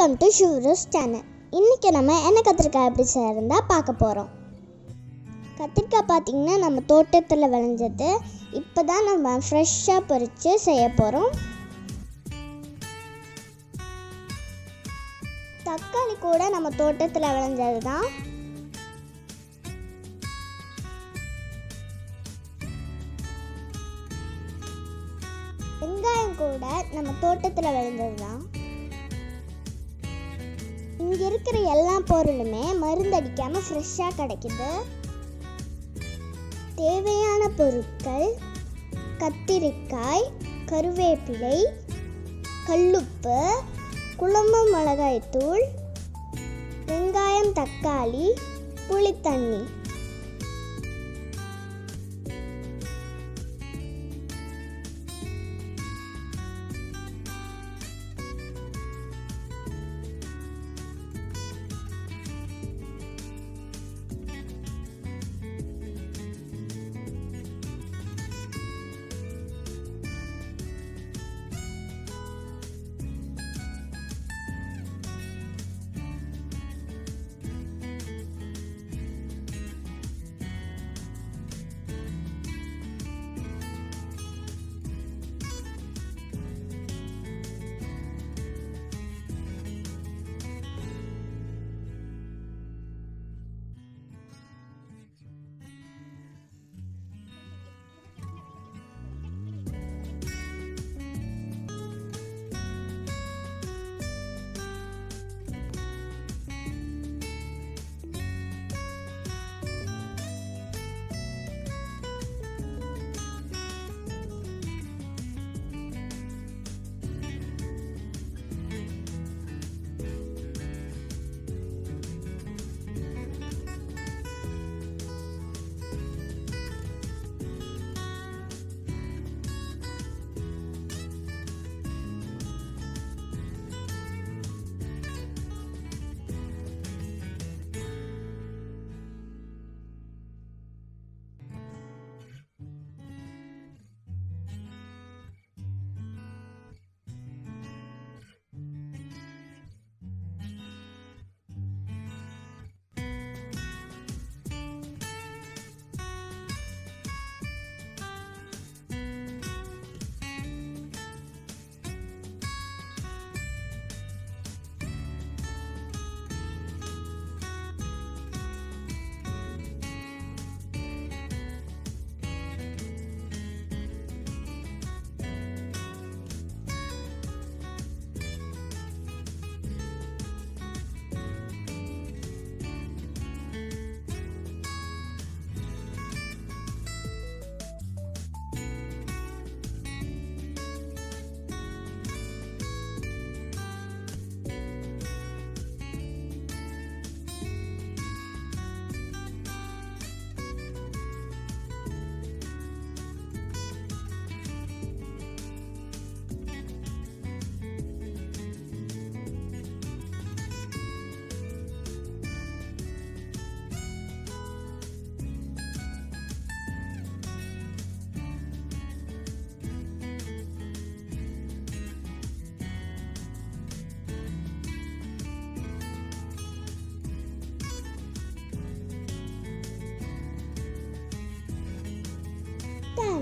Welcome to ஷூரஸ் channel இன்றைக்கி நம்ம என்ன கத்திரிக்காய் எப்படி செய்யறதா பார்க்க போகிறோம் கத்திரிக்காய் பார்த்திங்கன்னா நம்ம தோட்டத்தில் விளைஞ்சது. இப்போ தான் நம்ம ஃப்ரெஷ்ஷாக பறித்து செய்ய போகிறோம் தக்காளி கூட நம்ம தோட்டத்தில் விளைஞ்சது தான் வெங்காயம் கூட நம்ம தோட்டத்தில் விளைஞ்சது தான் இங்கே இருக்கிற எல்லா பொருளுமே மருந்தடிக்காமல் ஃப்ரெஷ்ஷாக கிடைக்குது. தேவையான பொருட்கள் கத்திரிக்காய் கருவேப்பிலை கல்லுப்பு குழம்பு மிளகாய்த்தூள் வெங்காயம் தக்காளி புளித்தண்ணி.